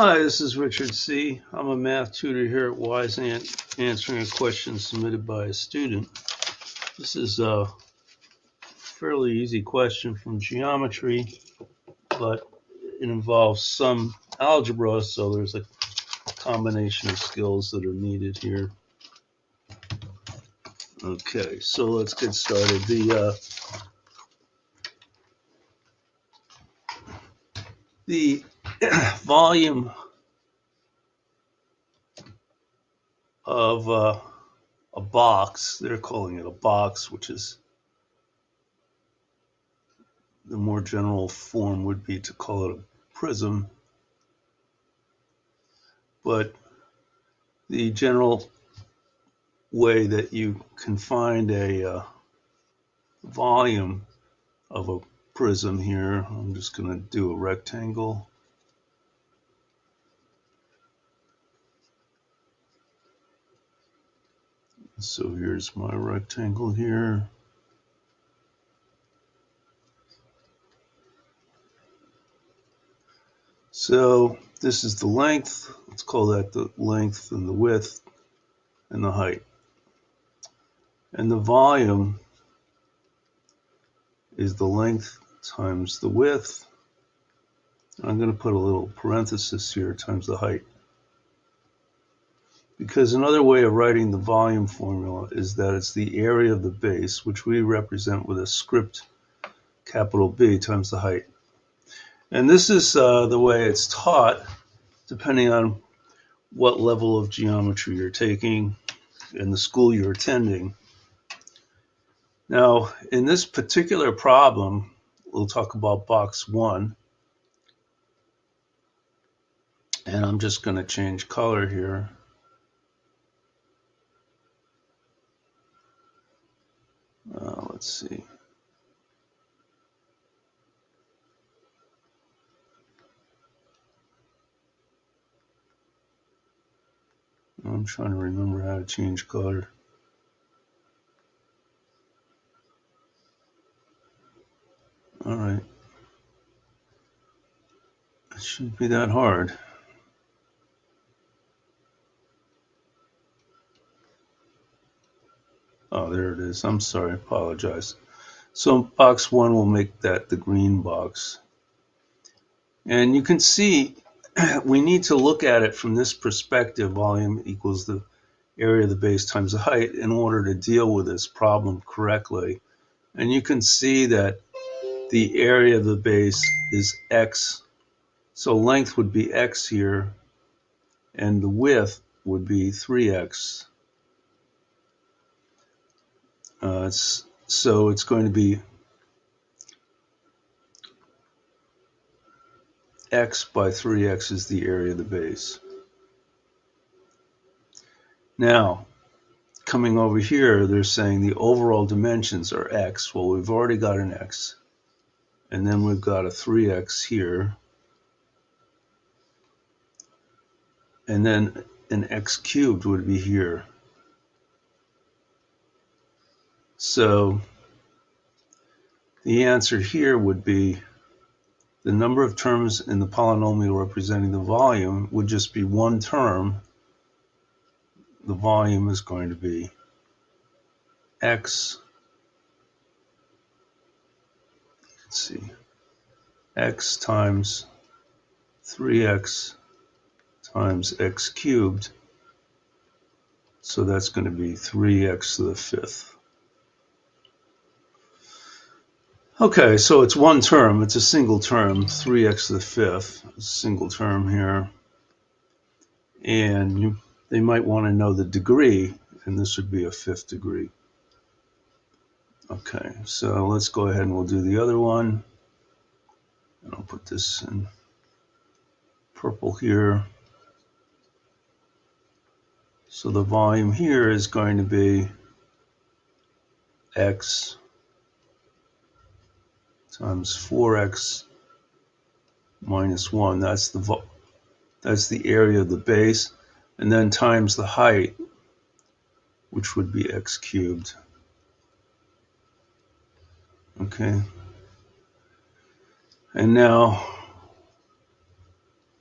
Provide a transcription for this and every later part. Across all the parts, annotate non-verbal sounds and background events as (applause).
Hi, this is Richard C. I'm a math tutor here at Wyzant answering a question submitted by a student. This is a fairly easy question from geometry, but it involves some algebra, so there's a combination of skills that are needed here. Okay, so let's get started. The uh, the (clears throat) volume of uh, a box, they're calling it a box, which is the more general form would be to call it a prism. But the general way that you can find a uh, volume of a prism here, I'm just going to do a rectangle. So here's my rectangle here. So this is the length. Let's call that the length and the width and the height. And the volume is the length times the width. I'm going to put a little parenthesis here times the height. Because another way of writing the volume formula is that it's the area of the base, which we represent with a script capital B times the height. And this is uh, the way it's taught, depending on what level of geometry you're taking in the school you're attending. Now, in this particular problem, we'll talk about box one. And I'm just going to change color here. Let's see. I'm trying to remember how to change color. All right. It shouldn't be that hard. Oh, there it is. I'm sorry. I apologize. So box one will make that the green box. And you can see (clears throat) we need to look at it from this perspective. Volume equals the area of the base times the height in order to deal with this problem correctly. And you can see that the area of the base is x. So length would be x here, and the width would be 3x. Uh, it's, so it's going to be x by 3x is the area of the base. Now, coming over here, they're saying the overall dimensions are x. Well, we've already got an x. And then we've got a 3x here. And then an x cubed would be here. So the answer here would be the number of terms in the polynomial representing the volume would just be one term. The volume is going to be x, let's see, x times 3x times x cubed. So that's going to be 3x to the fifth. Okay, so it's one term. It's a single term, 3x to the fifth, single term here. And they might want to know the degree, and this would be a fifth degree. Okay, so let's go ahead and we'll do the other one. And I'll put this in purple here. So the volume here is going to be x times 4x minus 1. That's the that's the area of the base. And then times the height, which would be x cubed. Okay. And now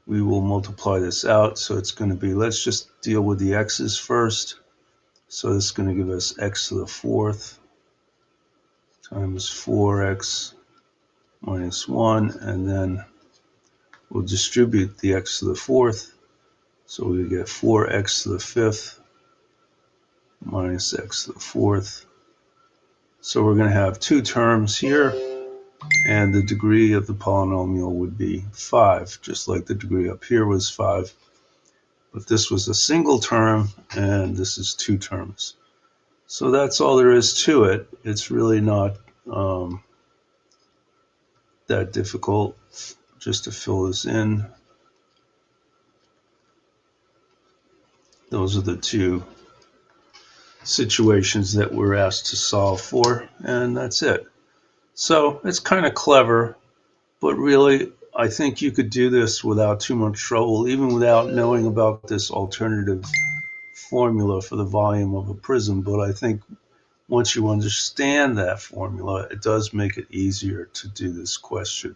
we will multiply this out. So it's going to be, let's just deal with the x's first. So this is going to give us x to the fourth times 4x minus 1, and then we'll distribute the x to the fourth. So we get 4x to the fifth minus x to the fourth. So we're going to have two terms here, and the degree of the polynomial would be 5, just like the degree up here was 5. But this was a single term, and this is two terms. So that's all there is to it. It's really not um, that difficult just to fill this in. Those are the two situations that we're asked to solve for, and that's it. So it's kind of clever, but really, I think you could do this without too much trouble, even without knowing about this alternative formula for the volume of a prism. But I think once you understand that formula, it does make it easier to do this question.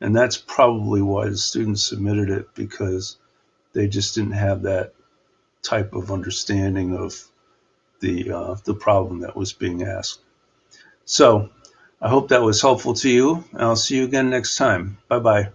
And that's probably why the students submitted it because they just didn't have that type of understanding of the uh, the problem that was being asked. So I hope that was helpful to you. I'll see you again next time. Bye bye.